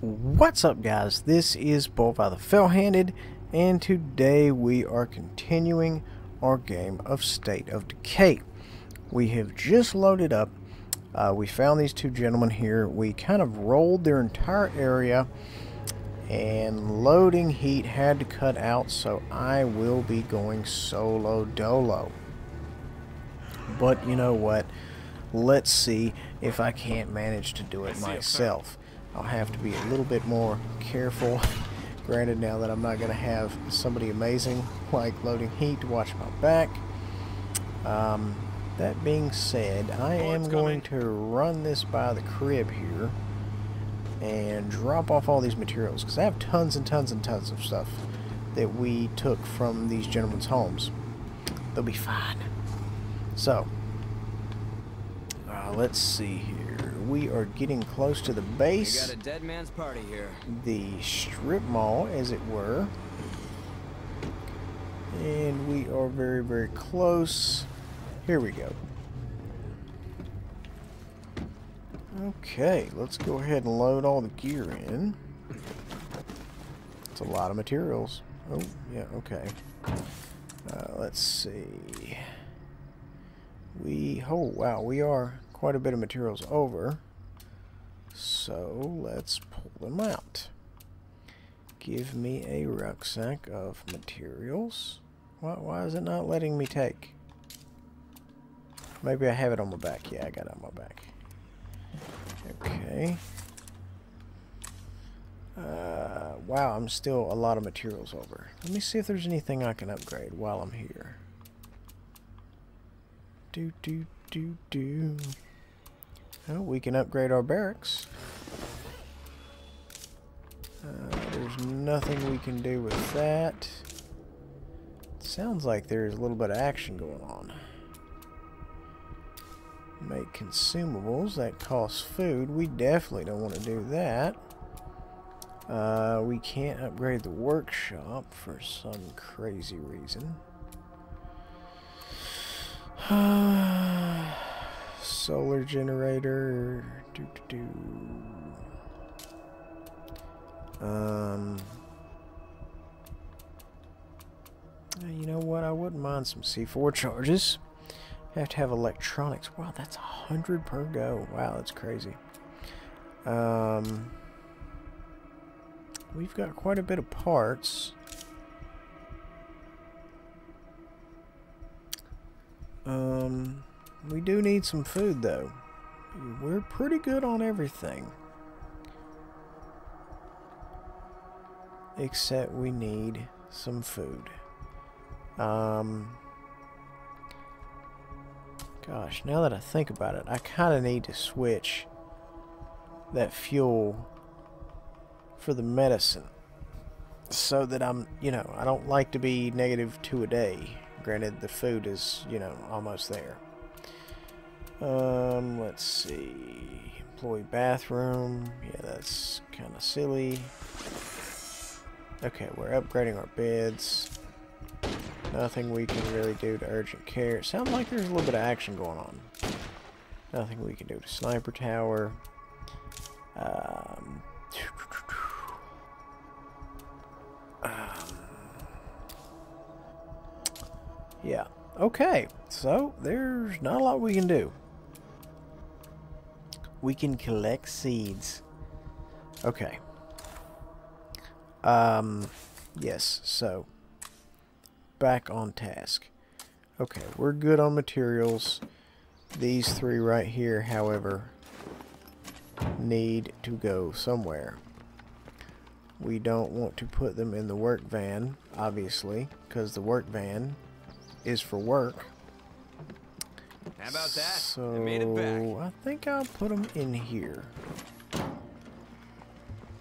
What's up guys, this is Bullvyi the Fell-Handed and today we are continuing our game of State of Decay. We have just loaded up, uh, we found these two gentlemen here, we kind of rolled their entire area and LoadingHeat had to cut out so I will be going solo dolo. But you know what, let's see if I can't manage to do it myself. I'll have to be a little bit more careful. Granted, now that I'm not going to have somebody amazing like LoadingHeat to watch my back. Um, that being said, I am going to run this by the crib here and drop off all these materials because I have tons and tons and tons of stuff that we took from these gentlemen's homes. They'll be fine. So, uh, let's see here we are getting close to the base. We got a dead man's party here. The strip mall, as it were. And we are very, very close. Here we go. Okay, let's go ahead and load all the gear in. It's a lot of materials. Oh, yeah, okay. Uh, let's see. We, oh wow, we are quite a bit of materials over. So let's pull them out. Give me a rucksack of materials. Why, why is it not letting me take? Maybe I have it on my back. Yeah, I got it on my back. Okay. Uh, wow, I'm still a lot of materials over. Let me see if there's anything I can upgrade while I'm here. Do, do, do, do. Well, we can upgrade our barracks. Uh, there's nothing we can do with that. Sounds like there's a little bit of action going on. Make consumables. That costs food. We definitely don't want to do that. Uh, we can't upgrade the workshop for some crazy reason. Solar generator. Do do do. Um. You know what? I wouldn't mind some C4 charges. Have to have electronics. Wow, that's a hundred per go. Wow, that's crazy. Um, we've got quite a bit of parts. Um, we do need some food, though. We're pretty good on everything. Except we need some food. Um, gosh, now that I think about it, I kind of need to switch that fuel for the medicine. So that I'm, you know, I don't like to be negative two a day. Granted, the food is, you know, almost there. Um, let's see. Employee bathroom. Yeah, that's kind of silly. Okay, we're upgrading our beds. Nothing we can really do to urgent care. Sounds like there's a little bit of action going on. Nothing we can do to sniper tower. Um, um, yeah. Okay. So, there's not a lot we can do. We can collect seeds. Okay. Um, yes, so, back on task. Okay, we're good on materials. These three right here, however, need to go somewhere. We don't want to put them in the work van, obviously, because the work van is for work. How about that? So, I made it back. I think I'll put them in here.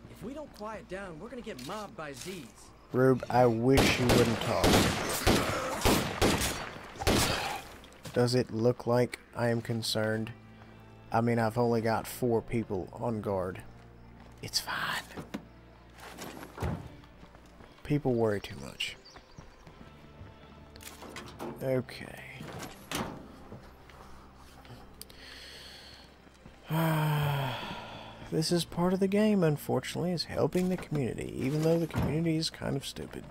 If we don't quiet down, we're gonna get mobbed by Z's. Rube, I wish you wouldn't talk. Does it look like I am concerned? I mean, I've only got four people on guard. It's fine. People worry too much. Okay. This is part of the game, unfortunately, is helping the community, even though the community is kind of stupid.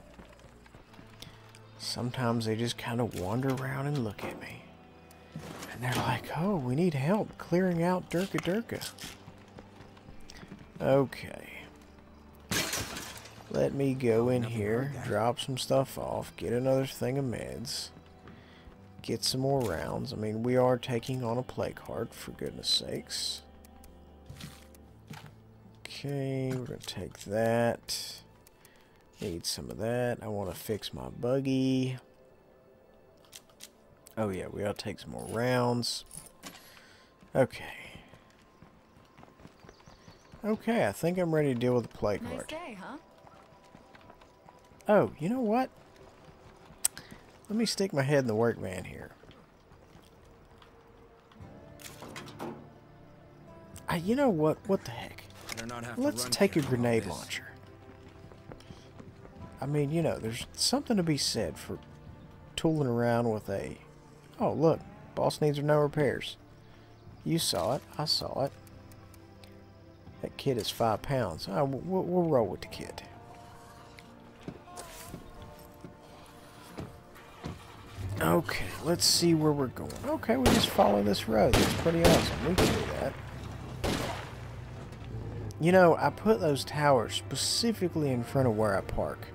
Sometimes they just kind of wander around and look at me. And they're like, oh, we need help clearing out Durka Durka. Okay. Let me go in here, drop some stuff off, get another thing of meds, get some more rounds. I mean, we are taking on a plague heart, for goodness sakes. Okay, we're going to take that. Need some of that. I want to fix my buggy. Oh yeah, we ought to take some more rounds. Okay. Okay, I think I'm ready to deal with the plague heart. Nice day, huh? Oh, you know what? Let me stick my head in the workman here. I, you know what? What the heck? Better not have to Let's take a here from all grenade launcher. I mean, you know, there's something to be said for tooling around with a... Oh, look. Boss needs no repairs. You saw it. I saw it. That kid is five pounds. Oh, we'll, we'll roll with the kid. Okay, let's see where we're going. Okay, we just follow this road. That's pretty awesome. We can do that. You know, I put those towers specifically in front of where I park.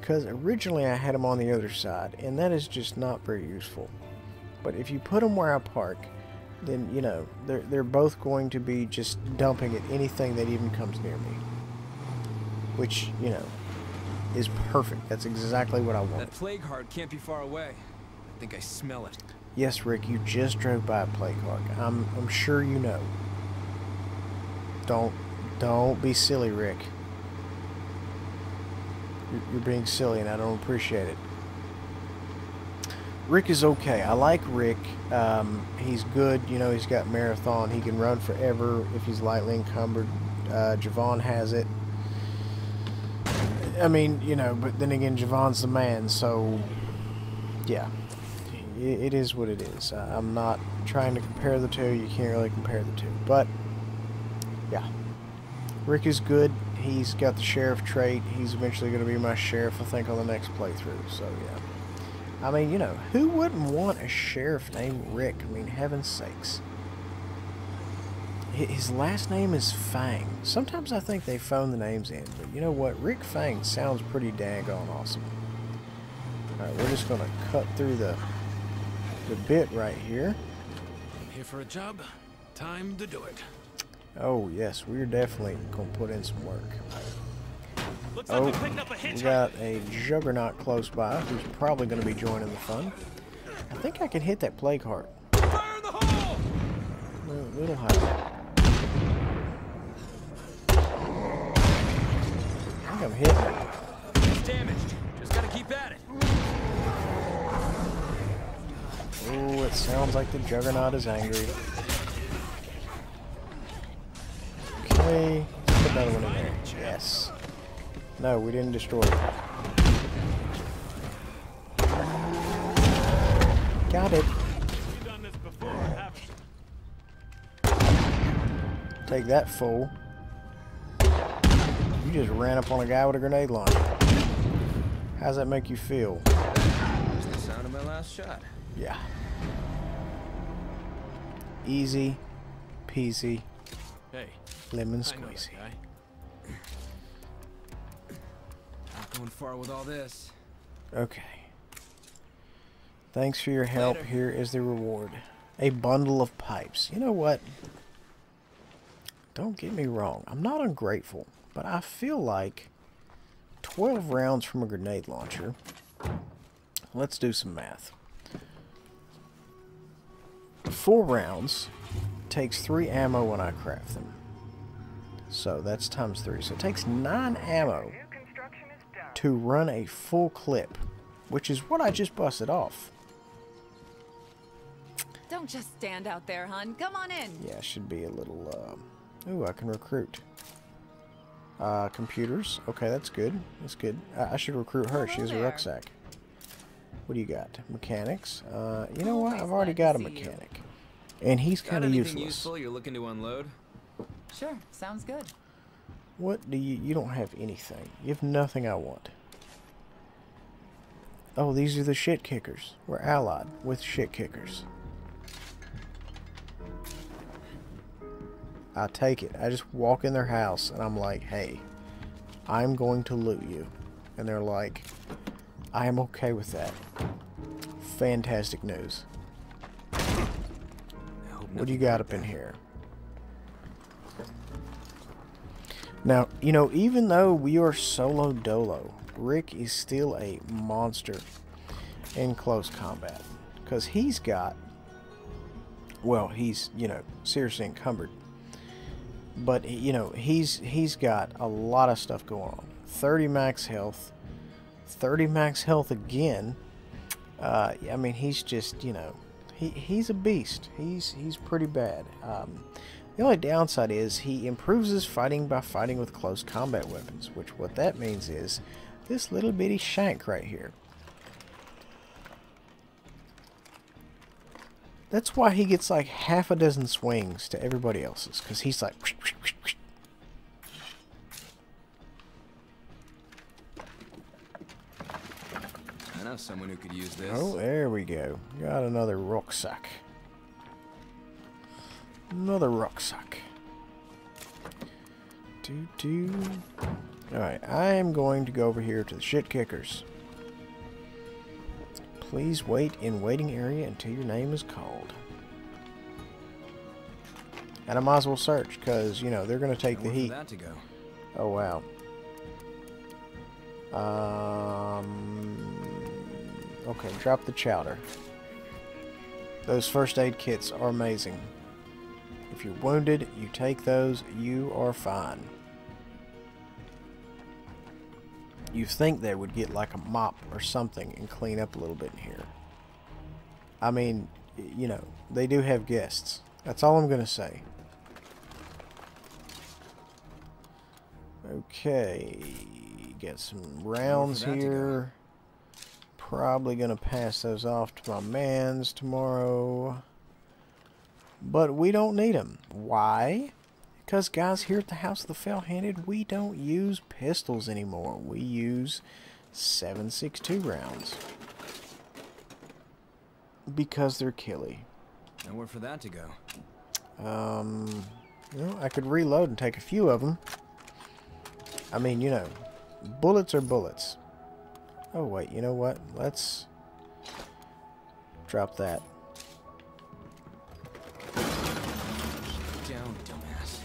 Because originally I had them on the other side, and that is just not very useful. But if you put them where I park, then, you know, they're, they're both going to be just dumping at anything that even comes near me. Which, you know, is perfect. That's exactly what I want. That plague heart can't be far away. I think I smell it. Yes, Rick, you just drove by a plague heart. I'm I'm sure you know. Don't don't be silly, Rick. You're, you're being silly, and I don't appreciate it. Rick is okay. I like Rick. Um, he's good. You know, he's got marathon. He can run forever if he's lightly encumbered. Uh, Javon has it. I mean, you know, but then again, Javon's the man, so yeah it, is what it is. I'm not trying to compare the two. You can't really compare the two. But, yeah. Rick is good. He's got the sheriff trait. He's eventually going to be my sheriff, I think, on the next playthrough. So, yeah. I mean, you know, who wouldn't want a sheriff named Rick? I mean, heaven's sakes. His last name is Fang. Sometimes I think they phone the names in, but you know what? Rick Fang sounds pretty daggone awesome. Alright, we're just gonna cut through the the bit right here. Here for a job. Time to do it. Oh yes, we're definitely gonna put in some work. Looks Oh, like we oh, up a we got a juggernaut close by who's probably gonna be joining the fun. I think I can hit that plague heart. Fire in the hole! A little, little higher. I think I'm hitting it. Sounds like the juggernaut is angry. Okay, let's put another one in there. Yes. No, we didn't destroy it. Got it. We've done this before, haven't we? Take that, fool. You just ran up on a guy with a grenade launcher. How's that make you feel? That's the sound of my last shot. Yeah. Easy peasy Hey, lemon I know that squeezy. Not going far with all this. Okay. Thanks for your help. Later. Here is the reward. A bundle of pipes. You know what? Don't get me wrong. I'm not ungrateful, but I feel like 12 rounds from a grenade launcher. Let's do some math. Four rounds takes three ammo when I craft them. So that's times three. So it takes nine ammo to run a full clip, which is what I just busted off. Don't just stand out there, hon. Come on in. Yeah, should be a little. Uh... Ooh, I can recruit. Uh, computers. Okay, that's good. That's good. I, I should recruit her. She has a rucksack. What do you got? Mechanics. Uh, you know what? I've already got a mechanic, and he's kind of anything useless. useful you're looking to unload? Sure, sounds good. What do you... You don't have anything. You have nothing I want. Oh, these are the shit kickers. We're allied with shit kickers. I take it. I just walk in their house and I'm like, hey, I'm going to loot you. And they're like, I am okay with that. Fantastic news. What do you got up in here? Now, you know, even though we are solo dolo, Rick is still a monster in close combat. Because he's got, well, he's, you know, seriously encumbered. But, you know, he's he's got a lot of stuff going on. 30 max health, 30 max health again. Uh, I mean, he's just, you know, he, he's a beast. He's he's pretty bad. Um, the only downside is he improves his fighting by fighting with close combat weapons, which what that means is this little bitty shank right here. That's why he gets like half a dozen swings to everybody else's, because he's like. Someone who could use this. Oh, there we go. Got another rucksack. Another rucksack. Do do. Alright, I am going to go over here to the shit kickers. Please wait in waiting area until your name is called. And I might as well search, because, you know, they're going to take the heat. that to go. Oh wow. Um. Okay, drop the chowder. Those first aid kits are amazing. If you're wounded, you take those, you are fine. You think they would get like a mop or something and clean up a little bit in here. I mean, you know, they do have guests. That's all I'm going to say. Okay, get some rounds here. Probably gonna pass those off to my mans tomorrow. But we don't need them. Why? Because guys, here at the House of the Fell-Handed, we don't use pistols anymore. We use 7.62 rounds. Because they're killy. Nowhere for that to go. Um, you know, I could reload and take a few of them. I mean, you know, bullets are bullets. Oh, wait, you know what? Let's drop that. Down, dumbass.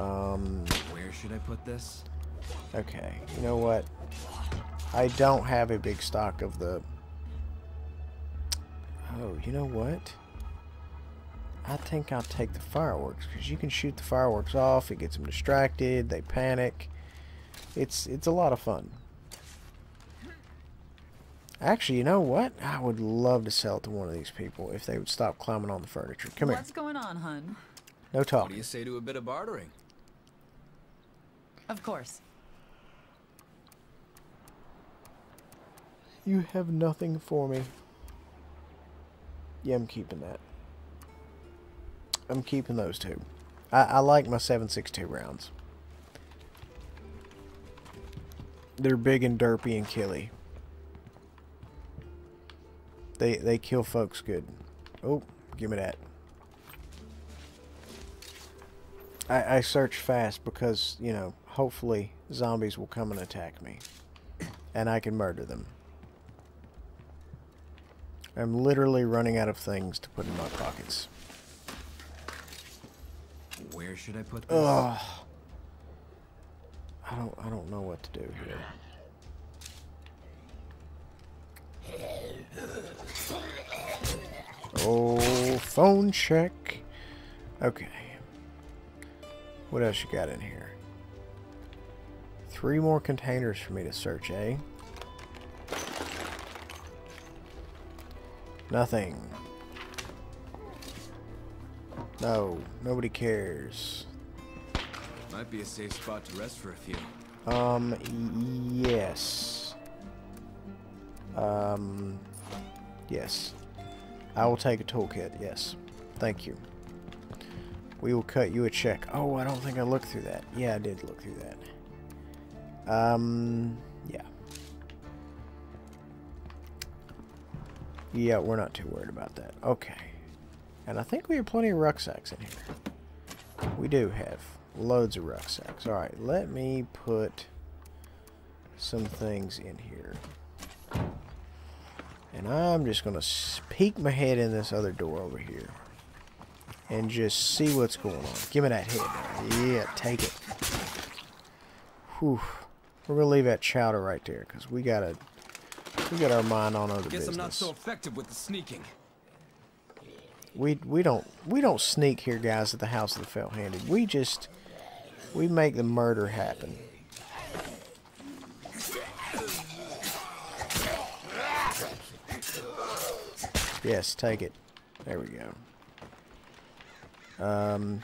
Um, Where should I put this? okay, you know what? I don't have a big stock of the... Oh, you know what? I think I'll take the fireworks, because you can shoot the fireworks off, it gets them distracted, they panic. It's, it's a lot of fun. Actually, you know what? I would love to sell it to one of these people if they would stop climbing on the furniture. Come here. What's going on, hun? No talk. What do you say to a bit of bartering? Of course. You have nothing for me. Yeah, I'm keeping that. I'm keeping those two. I, I like my 7.62 rounds. They're big and derpy and killy. They they kill folks good. Oh, give me that. I, I search fast because, you know, hopefully zombies will come and attack me. And I can murder them. I'm literally running out of things to put in my pockets. Where should I put this? Ugh. I don't I don't know what to do here. Oh, phone check. Okay. What else you got in here? Three more containers for me to search, eh? Nothing. No, nobody cares. Might be a safe spot to rest for a few. Um, yes. Um, yes. I will take a toolkit, yes. Thank you. We will cut you a check. Oh, I don't think I looked through that. Yeah, I did look through that. Um, yeah. Yeah, we're not too worried about that. Okay. And I think we have plenty of rucksacks in here. We do have loads of rucksacks. Alright, let me put some things in here. And I'm just going to peek my head in this other door over here. And just see what's going on. Give me that head. Yeah, take it. Whew. We're going to leave that chowder right there. Because we got to... We got our mind on other Guess business. I'm not so effective with the sneaking. We we don't we don't sneak here, guys, at the house of the fell-handed. We just we make the murder happen. Yes, take it. There we go. Um,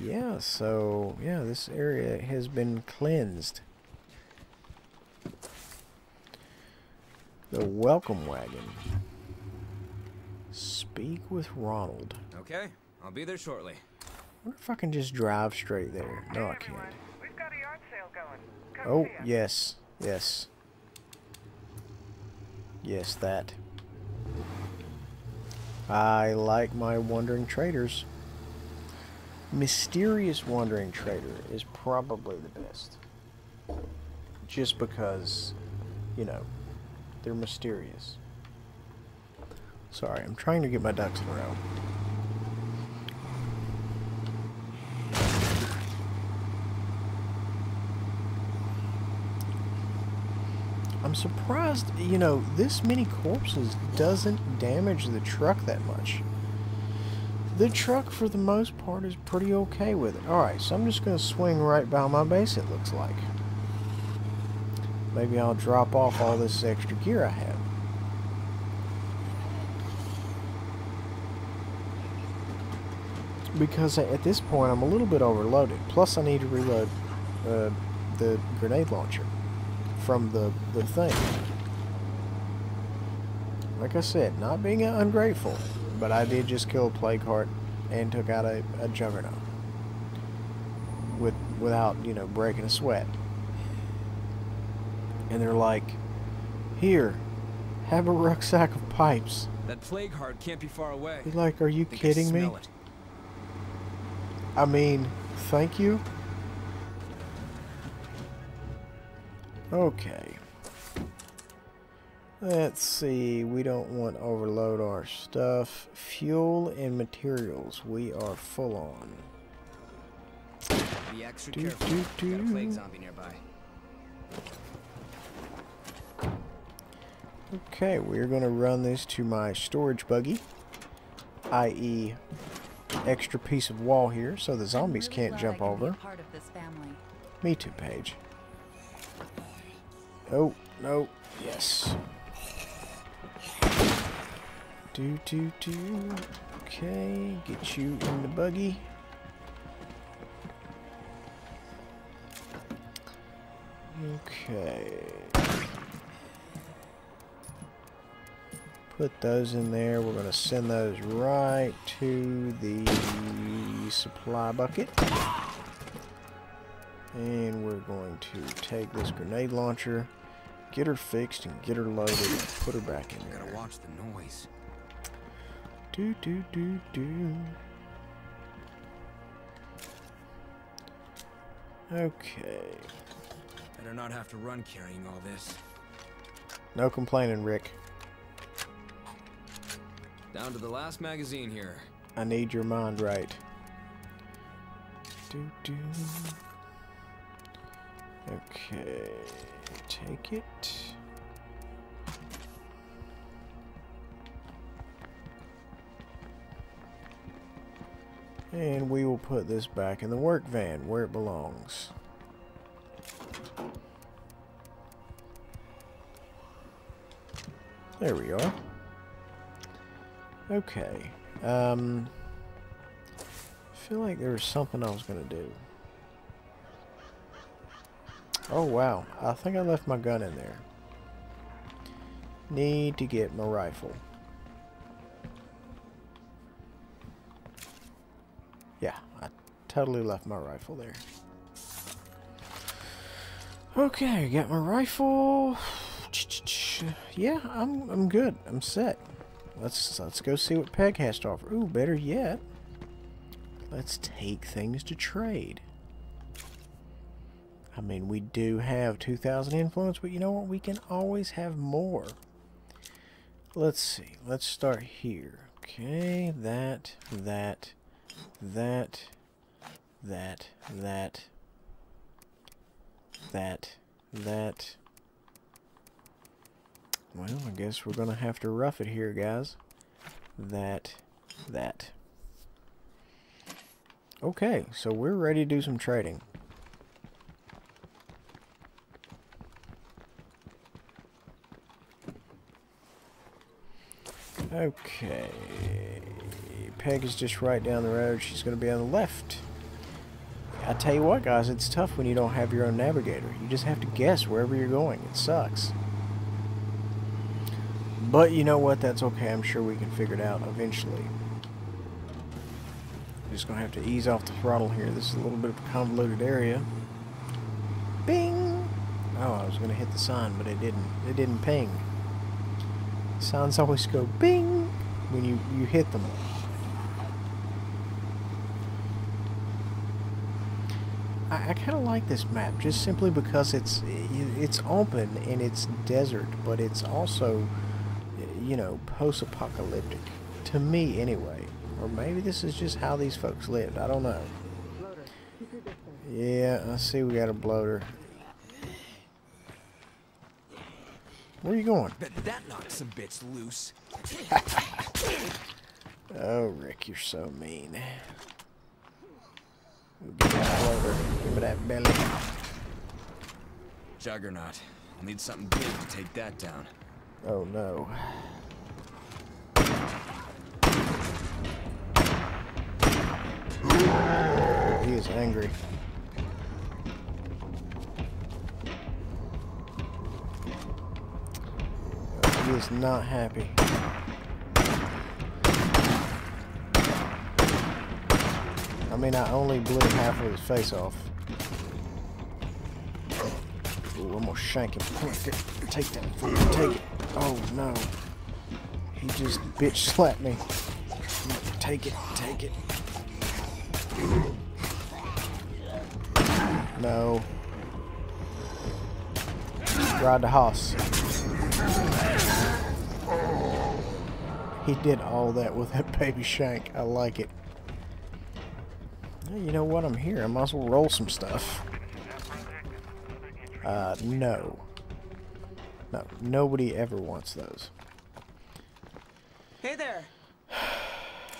yeah. So yeah, this area has been cleansed. The welcome wagon. Speak with Ronald. Okay, I'll be there shortly. I wonder if I can just drive straight there. No, I Hey, everyone. can't. We've got a yard sale going. Come Oh, yes. Yes. Yes, that. I like my wandering traders. Mysterious wandering trader is probably the best. Just because, you know, they're mysterious. Sorry, I'm trying to get my ducks in a row. I'm surprised, you know, this many corpses doesn't damage the truck that much. The truck, for the most part, is pretty okay with it. Alright, so I'm just going to swing right by my base, it looks like. Maybe I'll drop off all this extra gear I have. Because at this point, I'm a little bit overloaded. Plus, I need to reload uh, the grenade launcher from the, the thing. Like I said, not being ungrateful, but I did just kill a plague heart and took out a, a juggernaut with without you know breaking a sweat. And they're like, "Here, have a rucksack of pipes." That plague heart can't be far away. He's like, "Are you kidding me?" it. I mean, thank you. Okay. Let's see. We don't want to overload our stuff. Fuel and materials. We are full on. Be extra Do, careful. do, Got a plague zombie nearby. Okay, we're going to run this to my storage buggy, i.e., extra piece of wall here so the zombies really can't glad jump I can be over. part of this family. Me too, Paige. Oh, no, yes. Do, do, do. Okay, get you in the buggy. Okay. Put those in there. We're going to send those right to the supply bucket. And we're going to take this grenade launcher, get her fixed, and get her loaded, and put her back in there. Gotta watch the noise. Do do do do. Okay. Better not have to run carrying all this. No complaining, Rick. Down to the last magazine here. I need your mind right. Do do. Okay. Take it. And we will put this back in the work van where it belongs. There we are. Okay. Um, I feel like there was something I was going to do. Oh, wow. I think I left my gun in there. Need to get my rifle. Yeah, I totally left my rifle there. Okay, got my rifle. Yeah, I'm I'm good. I'm set. Let's let's go see what Peg has to offer. Ooh, better yet, let's take things to trade. I mean, we do have 2,000 influence, but you know what? We can always have more. Let's see. Let's start here. Okay, that, that, that, that, that, that, that. Well, I guess we're going to have to rough it here, guys. That, that. Okay, so we're ready to do some trading. Okay. Peg is just right down the road. She's going to be on the left. I tell you what, guys, it's tough when you don't have your own navigator. You just have to guess wherever you're going. It sucks. But you know what? That's okay. I'm sure we can figure it out eventually. Just going to have to ease off the throttle here. This is a little bit of a convoluted area. Bing! Oh, I was going to hit the sign, but it didn't. It didn't ping. Signs always go bing when you, you hit them. I, I kind of like this map just simply because it's it's open and it's desert, but it's also, you know, post-apocalyptic. To me, anyway. Or maybe this is just how these folks lived. I don't know. Yeah, I see we got a bloater. Where are you going? Bet that knocked some bits loose. oh, Rick, you're so mean. Give me that. Give me that belly. Juggernaut. I'll need something big to take that down. Oh, no. He is angry. He is not happy. I mean, I only blew half of his face off. Ooh, I'm gonna shank him. Take that. Take it. Oh, no. He just bitch slapped me. Take it. Take it. No. Ride the hoss. He did all that with that baby shank. I like it. you know what? I'm here. I might as well roll some stuff. Uh, no. No, nobody ever wants those. Hey there.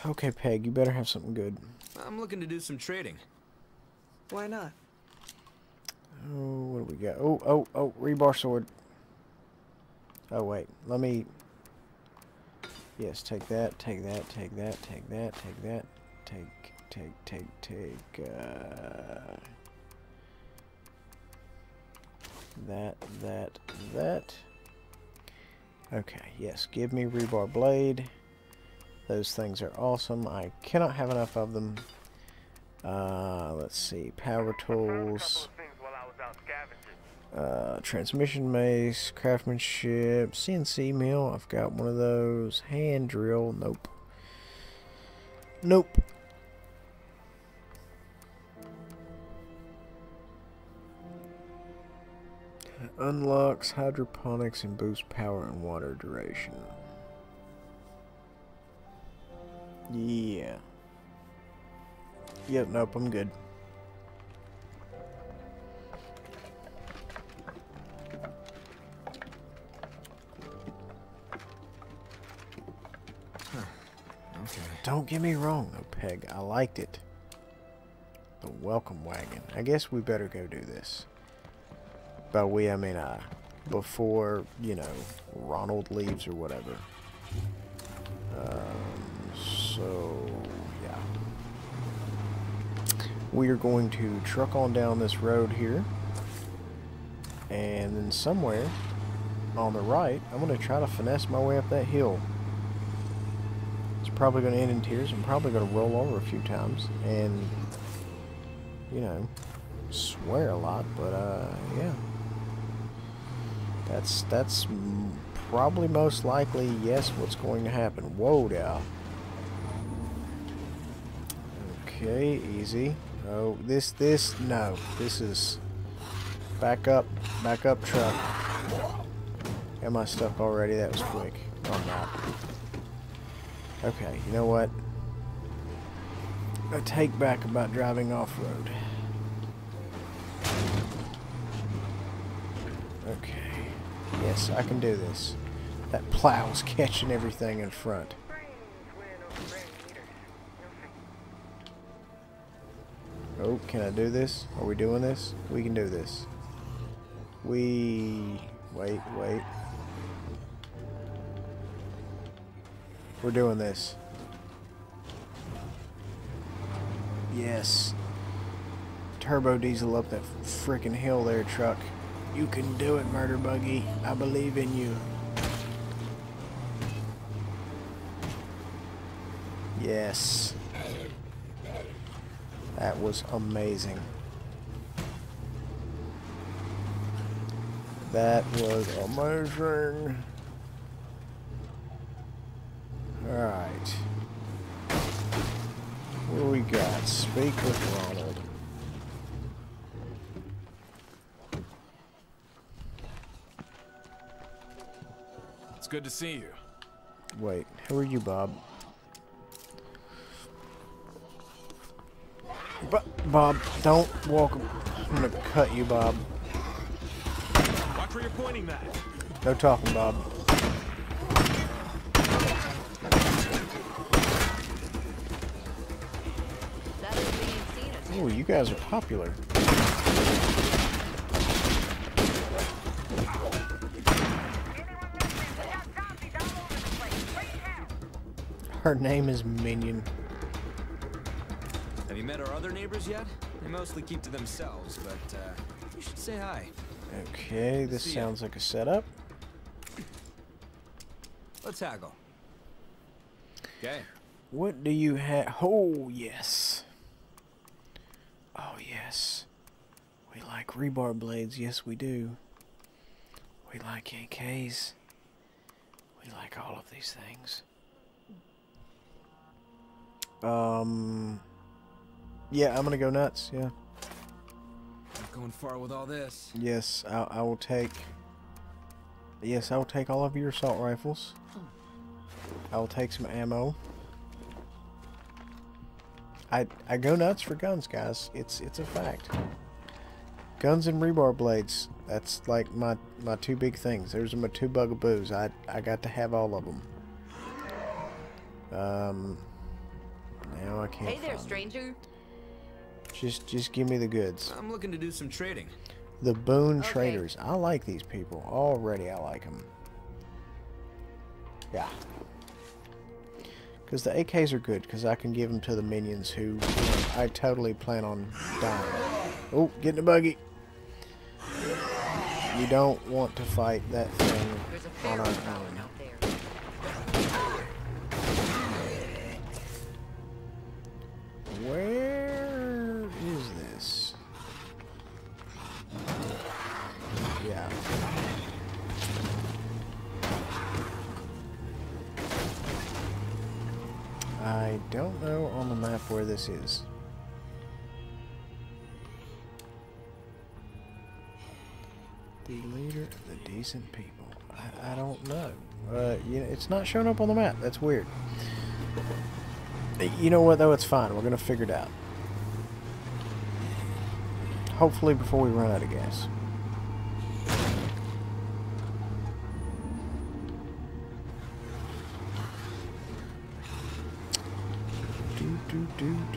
Okay, Peg, you better have something good. I'm looking to do some trading. Why not? Oh, what do we got? Oh, oh, oh, rebar sword. Oh, wait. Let me... Yes, take that, take that, take that, take that, take that. Take, take, take, take, uh... That, that, that. Okay, yes, give me rebar blade. Those things are awesome. I cannot have enough of them. Uh, let's see, power tools. Uh, transmission mace, craftsmanship, CNC mill. I've got one of those. Hand drill. Nope. Nope. Unlocks hydroponics and boosts power and water duration. Yeah. Yep, nope, I'm good. Don't get me wrong, though, Peg. I liked it. The welcome wagon. I guess we better go do this. By we, I mean I. Before, you know, Ronald leaves or whatever. Um, so, yeah. We are going to truck on down this road here. And then somewhere on the right, I'm going to try to finesse my way up that hill. Probably going to end in tears. I'm probably going to roll over a few times. And you know, swear a lot, but uh, yeah. That's that's probably most likely yes what's going to happen. Whoa now. Okay, easy. Oh, this this no. This is back up, back up truck. Am I stuck already? That was quick. Oh, not. Okay, you know what? I take back about driving off-road. Okay. Yes, I can do this. That plow's catching everything in front. Oh, can I do this? Are we doing this? We can do this. We... Wait, wait. We're doing this. Yes. Turbo diesel up that freaking hill there, truck. You can do it, Murder Buggy. I believe in you. Yes. That was amazing. That was amazing. Alright. What do we got? Speak with Ronald. It's good to see you. Wait, who are you, Bob? Bo- Bob, don't walk. I'm gonna cut you, Bob. Watch where you're pointing that. No talking, Bob. Ooh, you guys are popular. Anyone listening? We got zombies all over the place. Wait down. Her name is Minion. Have you met our other neighbors yet? They mostly keep to themselves, but uh, you should say hi. Okay, this See ya. sounds like a setup. Let's haggle. Okay. What do you have? Oh, yes. Yes. We like rebar blades. Yes, we do. We like AKs. We like all of these things. Um. Yeah, I'm gonna go nuts. Yeah. Not going far with all this. Yes, I, I will take. Yes, I will take all of your assault rifles. I will take some ammo. I I go nuts for guns, guys. It's it's a fact. Guns and rebar blades. That's like my my two big things. Those are my two bugaboos. I I got to have all of them. Um. Now I can't. Hey there, find them. stranger. Just just give me the goods. I'm looking to do some trading. The Boone Okay. Traders. I like these people. Already I like them. Yeah. Because the AKs are good, because I can give them to the minions who I totally plan on dying. Oh, get in the buggy. You don't want to fight that thing on our own. This is. The leader of the decent people. I, I don't know. Uh, you know, it's not showing up on the map. That's weird. You know what though? It's fine. We're gonna figure it out. Hopefully before we run out of gas.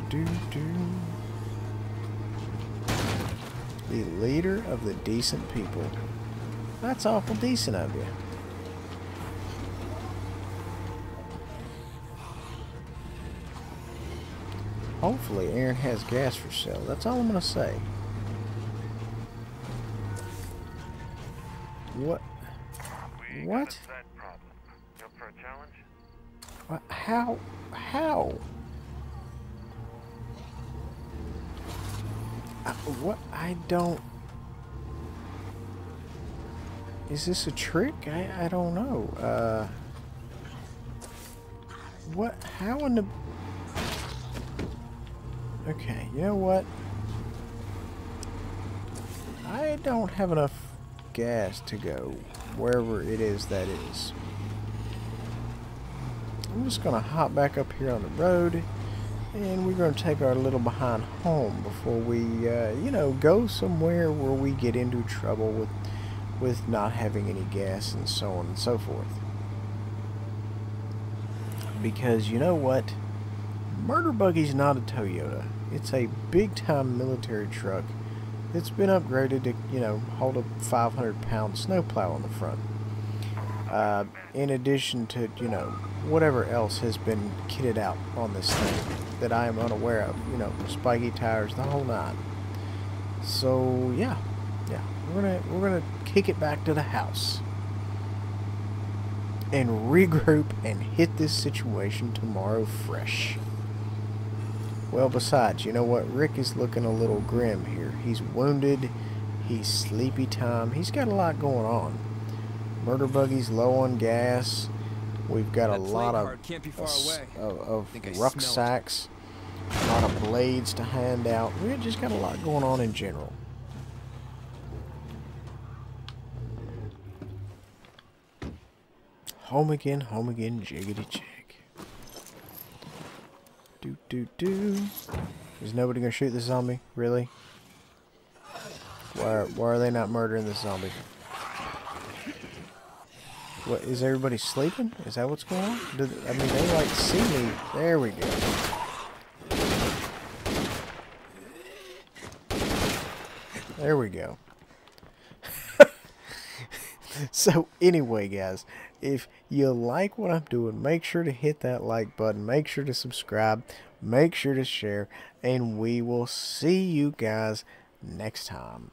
Do, do. The leader of the decent people. That's awful decent of you. Hopefully Aaron has gas for sale. That's all I'm gonna say. What? What? Uh, how? a what? I don't. Is this a trick? I, I don't know. Uh. What? How in the. Okay, you know what? I don't have enough gas to go wherever it is that is. I'm just going to hop back up here on the road and we're going to take our little behind home before we, uh, you know, go somewhere where we get into trouble with, with not having any gas and so on and so forth. Because you know what? Murder Buggy's not a Toyota. It's a big time military truck it's been upgraded to, you know, hold a 500 pound snowplow on the front. Uh, in addition to, you know, whatever else has been kitted out on this thing that I am unaware of. You know, spiky tires, the whole nine. So yeah, yeah, we're gonna we're gonna kick it back to the house and regroup and hit this situation tomorrow fresh. Well, besides, you know what? Rick is looking a little grim here. He's wounded. He's sleepy time. He's got a lot going on. Murder buggy's low on gas. We've got a lot of, card can't be far of, away. of, of Think I smell it. rucksacks. A lot of blades to hand out. We've just got a lot going on in general. Home again, home again, jiggity jig. Do do do. Is nobody gonna shoot this zombie? Really? Why are, why are they not murdering this zombie? What is everybody sleeping? Is that what's going on? They, I mean, they like see me. There we go. There we go. so anyway, guys, if you like what I'm doing, make sure to hit that like button. Make sure to subscribe. Make sure to share. And we will see you guys next time.